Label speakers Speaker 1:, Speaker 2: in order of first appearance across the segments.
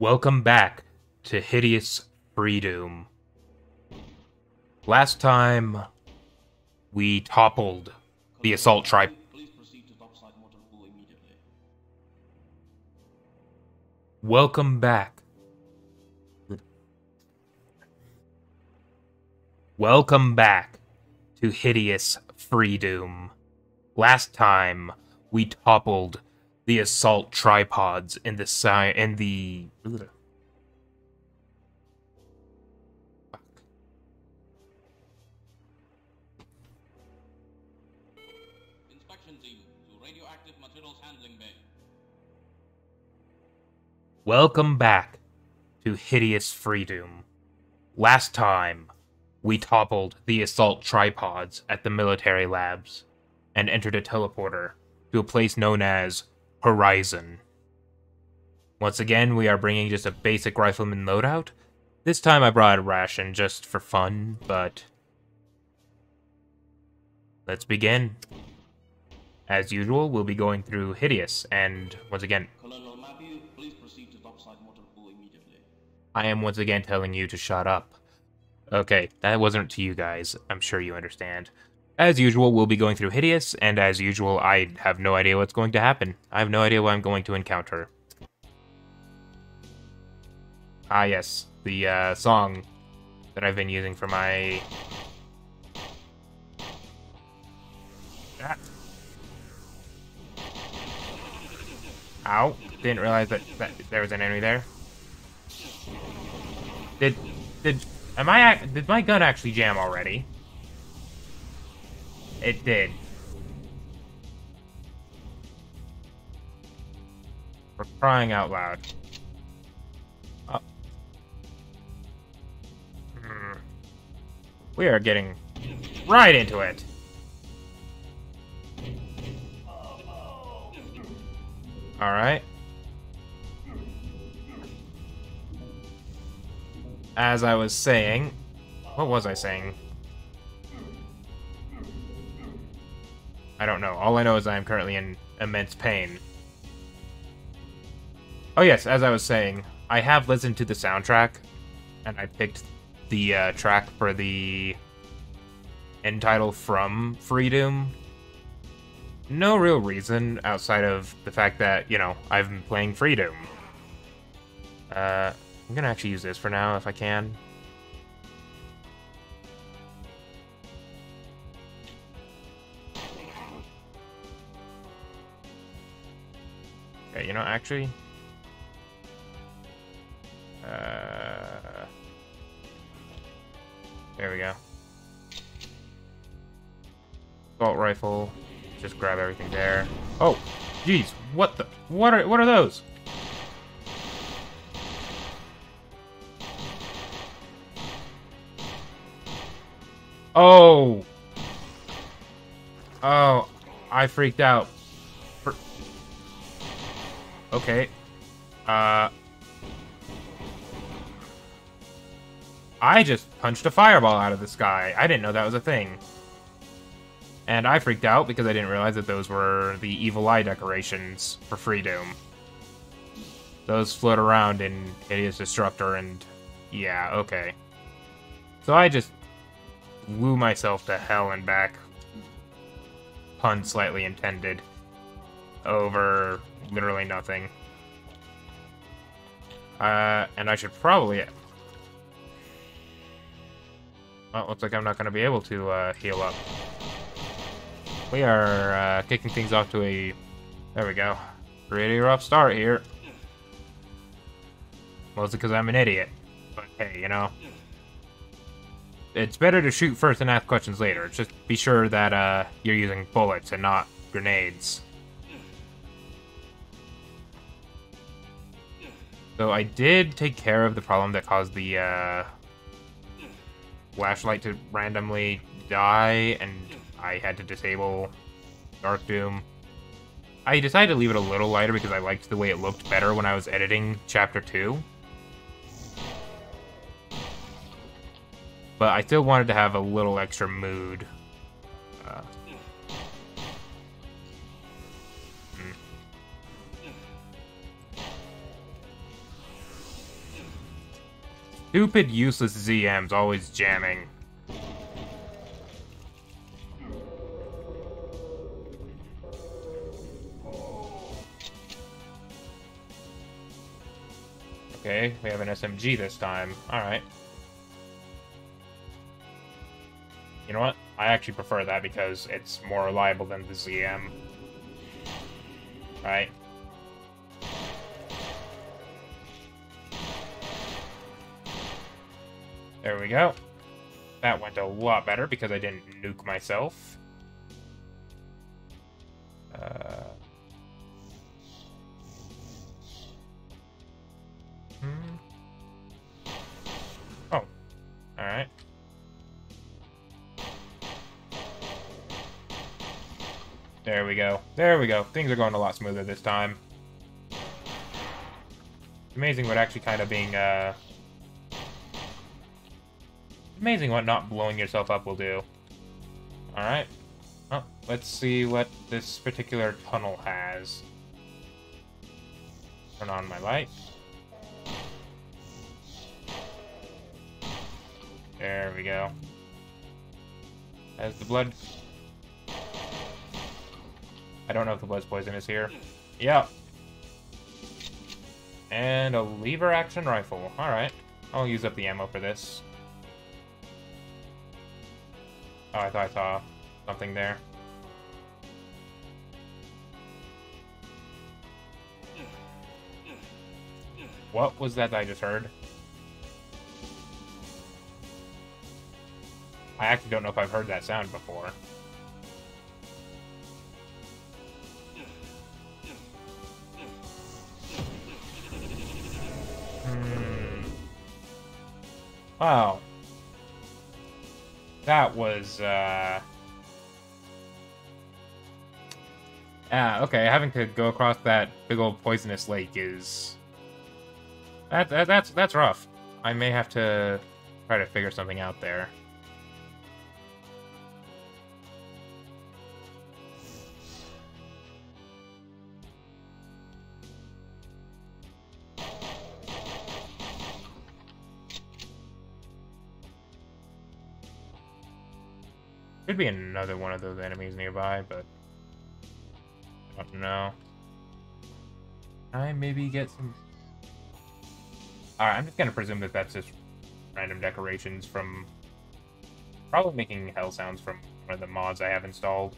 Speaker 1: Welcome back to Hideous FreeDOOM. Last time, we toppled the assault tribe.
Speaker 2: Please proceed to topside motor pool immediately.
Speaker 1: Welcome back. Welcome back to Hideous FreeDOOM. Last time, we toppled the assault tripods in the si- in the. Fuck.
Speaker 2: Inspection team to radioactive materials handling bay.
Speaker 1: Welcome back to Hideous FreeDOOM. Last time, we toppled the assault tripods at the military labs and entered a teleporter to a place known as Horizon. Once again, we are bringing just a basic rifleman loadout. This time I brought a ration just for fun, but let's begin. As usual, we'll be going through Hideous, and once again,
Speaker 2: Colonel Matthew, please proceed to topside motor pool immediately.
Speaker 1: I am once again telling you to shut up. Okay, that wasn't to you guys. I'm sure you understand. As usual, we'll be going through Hideous, and as usual, I have no idea what's going to happen. I have no idea what I'm going to encounter. Ah, yes, the uh, song that I've been using for my. Ah. Ow! Didn't realize that, that there was an enemy there. Did did am I did my gun actually jam already? It did. For crying out loud. Oh. Hmm. We are getting right into it. All right. As I was saying, what was I saying? I don't know. All I know is I am currently in immense pain. Oh yes, as I was saying, I have listened to the soundtrack, and I picked the uh, track for the end title from FreeDOOM. No real reason outside of the fact that, you know, I've been playing FreeDOOM. Uh, I'm gonna actually use this for now if I can. You know, actually. Uh, there we go. Assault rifle. Just grab everything there. Oh, jeez, what the? What are what are those? Oh. Oh, I freaked out. Okay. Uh. I just punched a fireball out of the sky. I didn't know that was a thing. And I freaked out because I didn't realize that those were the evil eye decorations for FreeDOOM. Those float around in Hideous Destructor and... Yeah, okay. So I just woo myself to hell and back. Pun slightly intended. Over literally nothing. Uh, and I should probably... Well, looks like I'm not going to be able to uh, heal up. We are uh, kicking things off to a... There we go. Pretty rough start here. Mostly because I'm an idiot. But hey, you know. It's better to shoot first and ask questions later. Just be sure that uh, you're using bullets and not grenades. So I did take care of the problem that caused the uh, flashlight to randomly die, and I had to disable Dark Doom. I decided to leave it a little lighter because I liked the way it looked better when I was editing Chapter 2. But I still wanted to have a little extra mood. Stupid, useless ZMs always jamming. Okay, we have an SMG this time. Alright. You know what? I actually prefer that because it's more reliable than the ZM. Right? There we go. That went a lot better because I didn't nuke myself. Uh... Hmm. Oh. Alright. There we go. There we go. Things are going a lot smoother this time. Amazing what actually kind of being, uh... Amazing what not blowing yourself up will do. Alright. Oh, let's see what this particular tunnel has. Turn on my light. There we go. As the blood I don't know if the blood's poisonous here. Yeah. And a lever action rifle. Alright. I'll use up the ammo for this. Oh, I thought I saw something there. What was that I just heard? I actually don't know if I've heard that sound before. Hmm. Wow. That was, uh... Ah, okay, having to go across that big old poisonous lake is... That, that, that's, that's rough. I may have to try to figure something out there. Could be another one of those enemies nearby, but I don't know. I maybe get some... Alright, I'm just gonna presume that that's just random decorations from... Probably making hell sounds from one of the mods I have installed.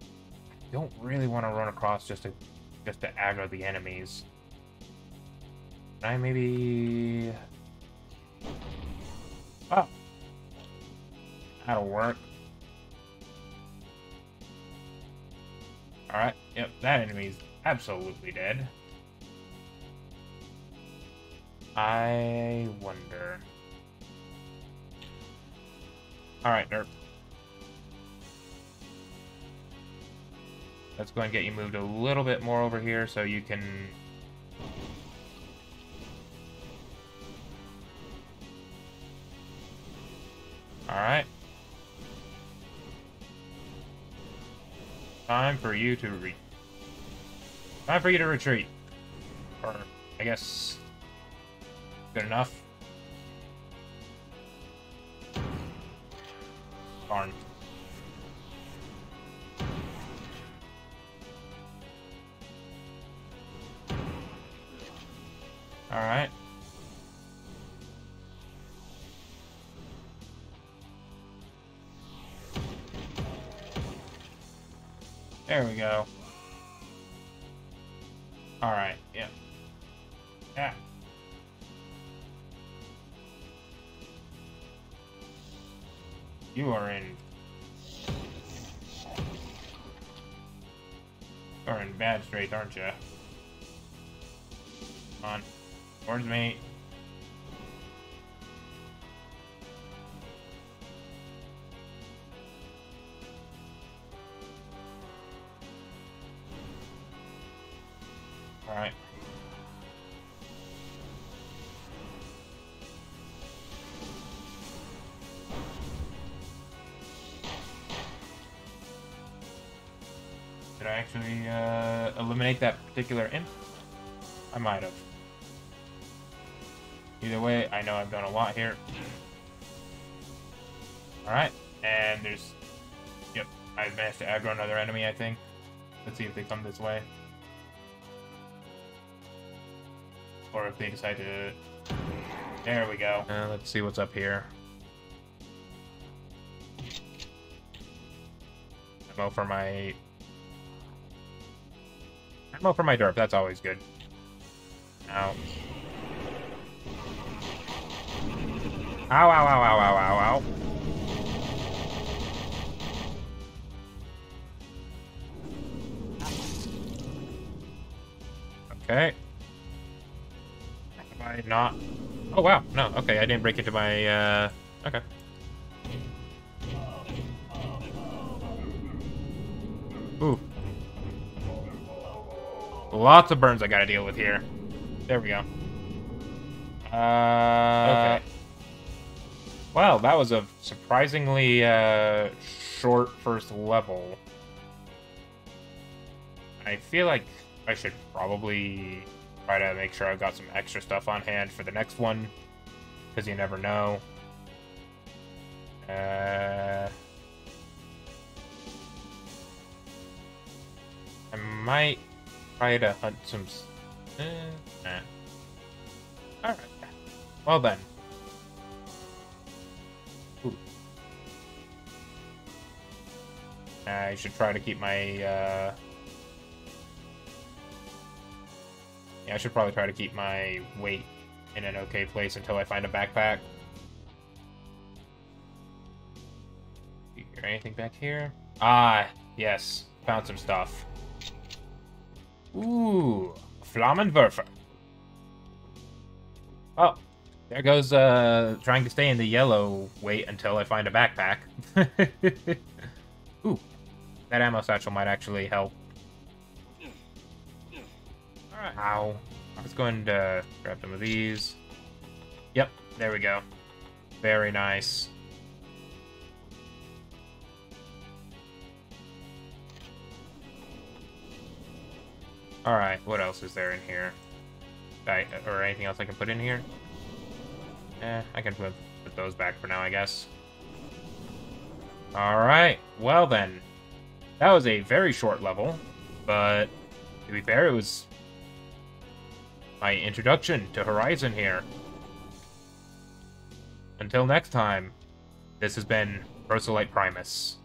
Speaker 1: I don't really want to run across just to just to aggro the enemies. Can I maybe... Oh, That'll work. Alright, yep, that enemy's absolutely dead. I wonder... Alright, Derp. Let's go and get you moved a little bit more over here so you can... Alright. Time for you to re... Time for you to retreat. Or, I guess... Good enough. Darn. There we go. Alright, yeah. Yeah. You are in... You are in bad straits, aren't you? Come on. Towards me. Did I actually uh, eliminate that particular imp? I might have. Either way, I know I've done a lot here. Alright, and there's... Yep, I've managed to aggro another enemy, I think. Let's see if they come this way. Or if they decide to... There we go. Uh, let's see what's up here. Ammo for my... Ammo for my derp, that's always good. Ow. Ow, ow, ow, ow, ow, ow, ow. Okay. Have I not... Oh, wow. No, okay, I didn't break into my, uh... Okay. Lots of burns I gotta deal with here. There we go. Uh... Okay. Wow, that was a surprisingly, uh, short first level. I feel like I should probably try to make sure I've got some extra stuff on hand for the next one, because you never know. Uh, I might try to hunt some... Uh, nah. Alright. Well then. Ooh. I should try to keep my, uh... Yeah, I should probably try to keep my weight in an okay place until I find a backpack. Anything back here? Ah, yes. Found some stuff. Ooh, Flammenwerfer. Oh, there goes uh, trying to stay in the yellow wait until I find a backpack. Ooh, that ammo satchel might actually help. Alright. Ow. I was going to grab some of these. Yep, there we go. Very nice. Alright, what else is there in here? I, or anything else I can put in here? Eh, I can put, put those back for now, I guess. Alright, well then. That was a very short level, but to be fair, it was my introduction to Horizon here. Until next time, this has been Proselyte Primus.